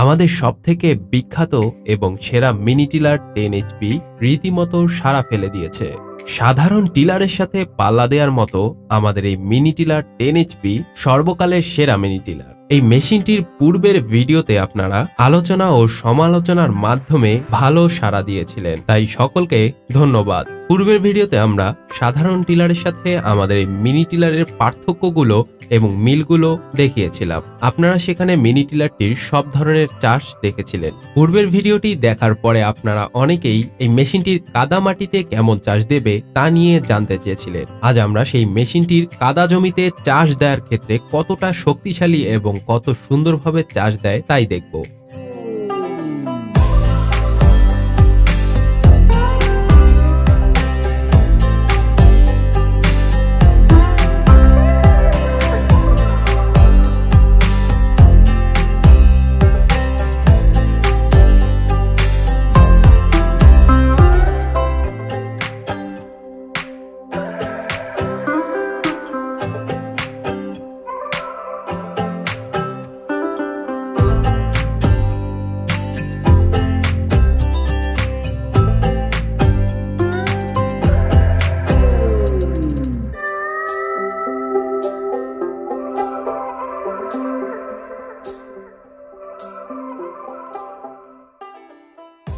আমাদের সবথেকে বিখ্যাত এবং সেরা মিনি টিলার টেন এইচপি রীতিমতো সারা ফেলে দিয়েছে। সাধারণ টিলারের সাথে পাল্লা দেওয়ার মতো আমাদের এই মিনি টিলার টেন এইচপি সর্বকালের সেরা মিনি টিলার। এই মেশিনটির পূর্বের ভিডিওতে আপনারা আলোচনা ও সমালোচনার মাধ্যমে ভালো সাড়া দিয়েছিলেন। তাই সকলকে ধন্যবাদ। পূর্বের ভিডিওতে আমরা সাধারণ টিলারের সাথে আমাদের মিনি টিলারের পার্থক্যগুলো এবং মিলগুলো দেখিয়েছিলাম। আপনারা সেখানে মিনি টিলারটির সব ধরনের চাষ দেখেছিলেন। পূর্বের ভিডিওটি দেখার পরে আপনারা অনেকেই এই মেশিনটির কাদা মাটিতে কেমন চাষ দেবে তা নিয়ে জানতে চেয়েছিলেন। আজ আমরা সেই মেশিনটির কাদা জমিতে চাষ দেওয়ার ক্ষেত্রে কতটা শক্তিশালী এবং কত সুন্দরভাবে চাষ দেয় তাই দেখব।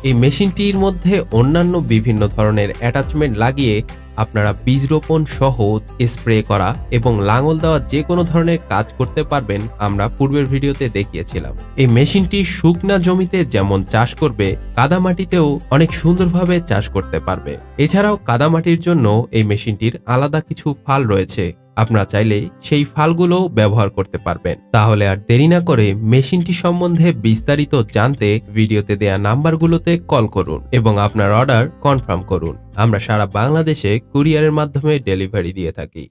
এই মেশিনটির মধ্যে অন্যান্য বিভিন্ন ধরনের অ্যাটাচমেন্ট লাগিয়ে আপনারা বীজ রোপণ সহ স্প্রে করা এবং লাঙল দেওয়া যে কোনো ধরনের কাজ করতে পারবেন আমরা পূর্বের ভিডিওতে দেখিয়েছিলাম। এই মেশিনটি শুকনা জমিতে যেমন চাষ করবে কাদামাটিতেও অনেক সুন্দরভাবে চাষ করতে পারবে। এছাড়াও কাদামাটির জন্য এই মেশিনটির আলাদা কিছু ফাল রয়েছে। আপনারা চাইলে সেই ফালগুলো ব্যবহার করতে পারবেন। তাহলে আর দেরি না করে মেশিনটি সম্বন্ধে বিস্তারিত জানতে ভিডিওতে দেয়া নাম্বারগুলোতে কল করুন এবং আপনার অর্ডার কনফার্ম করুন। আমরা সারা বাংলাদেশে কুরিয়ারের মাধ্যমে ডেলিভারি দিয়ে থাকি।